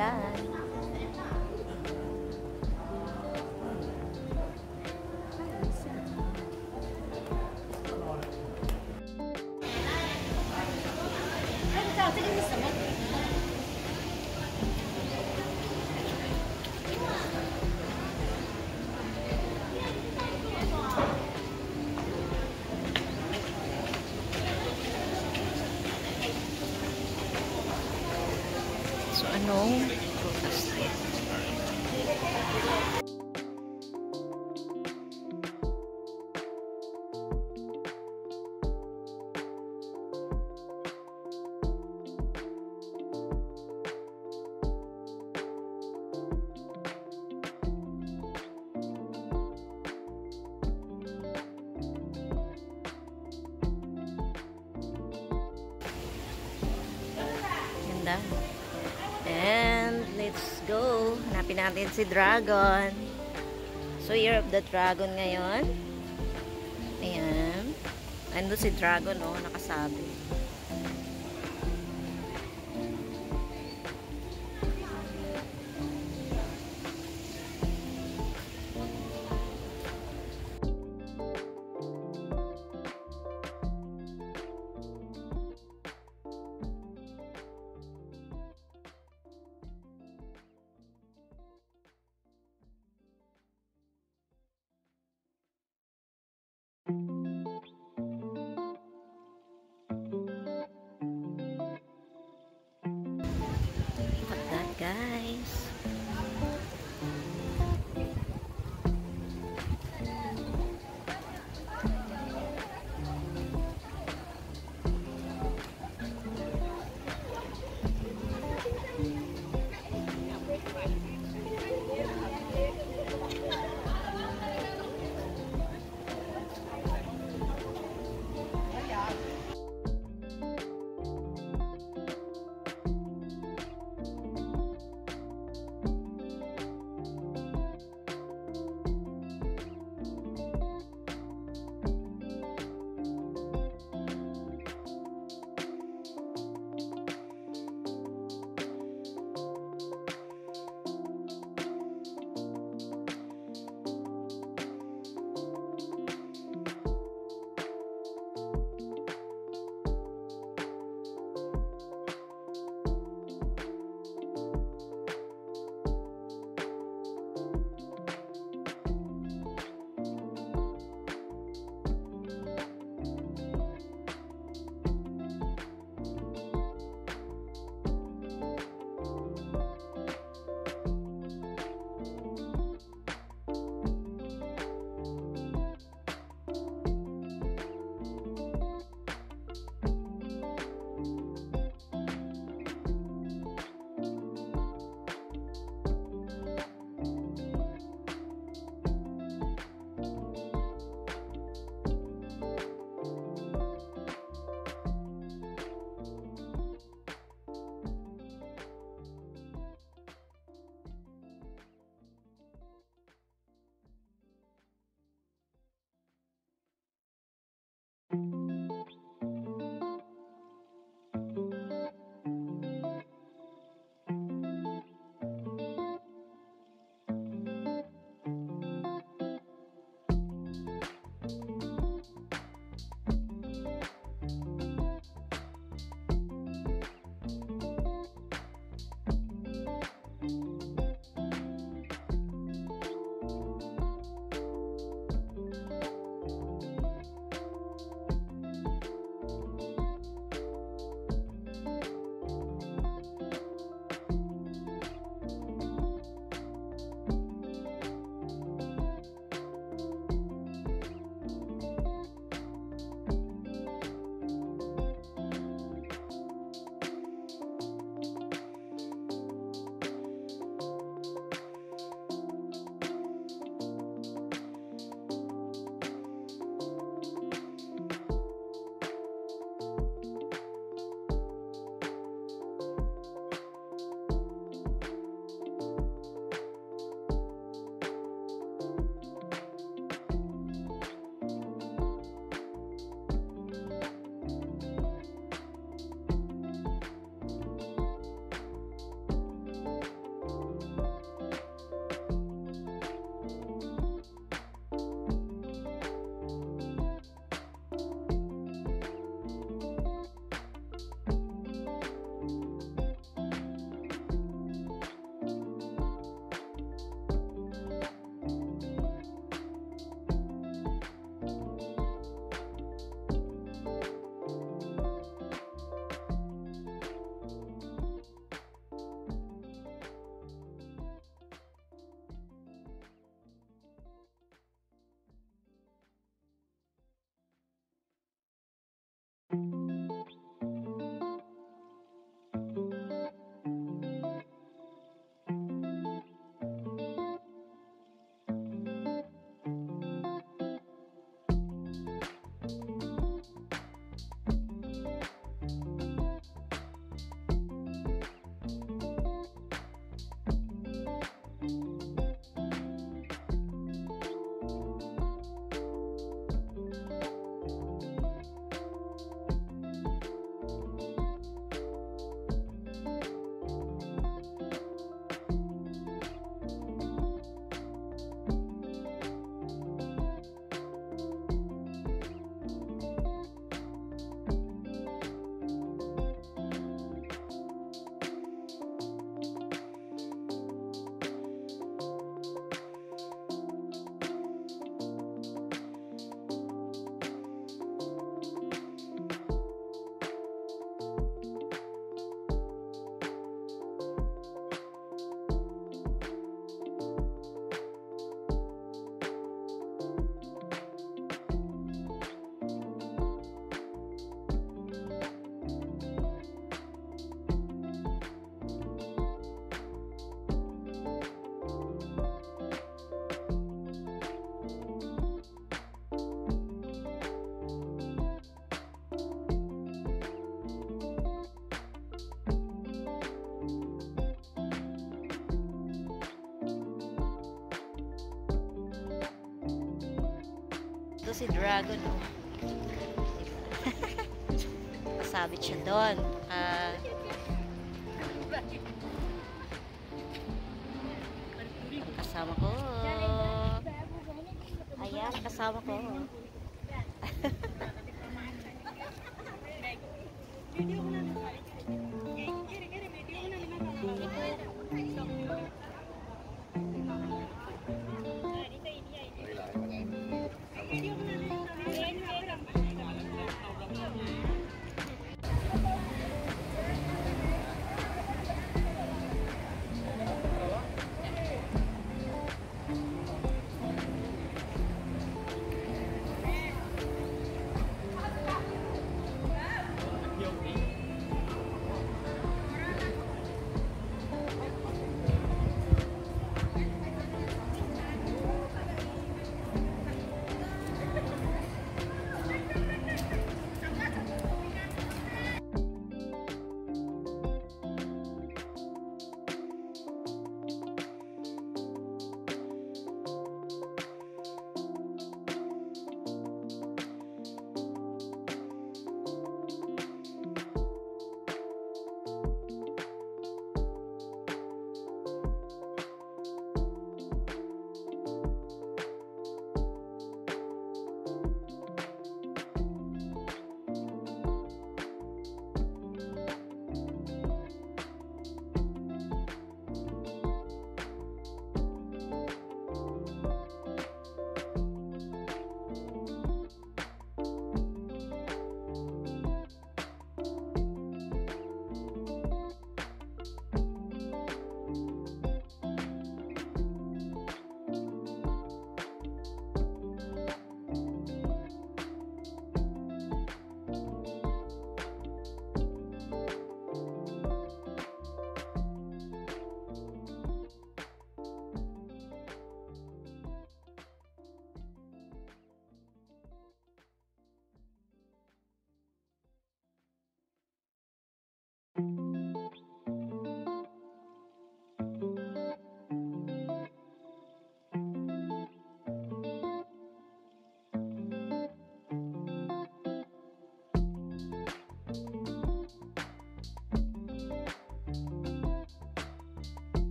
life anong prutas natin si Dragon. So, Year of the Dragon ngayon. Ayan. Ando si Dragon, oh, nakasabi. Si Dragon. Oh. Pasabit siya doon. Ah... kasama ko. Ayan, kasama ko. So,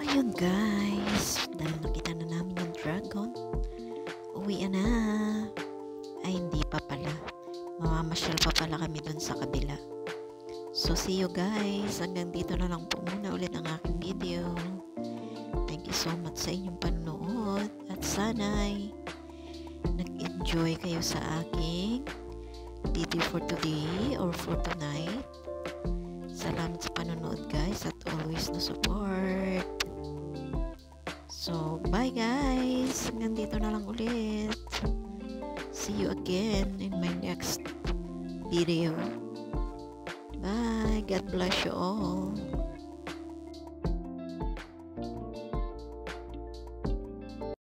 ayun guys. Dahil nakita na namin yung dragon, uwi na. Ay, hindi pa pala. Mamamasyal pa pala kami dun sa kabila. So, see you guys. Hanggang dito na lang po muna ulit ang aking video. Thank you so much sa inyong panonood. At sana'y nag-enjoy kayo sa aking video for today or for tonight. Salamat sa panonood guys at always na support. So, bye guys! Hanggang dito na lang ulit. See you again in my next video. Bye! God bless you all.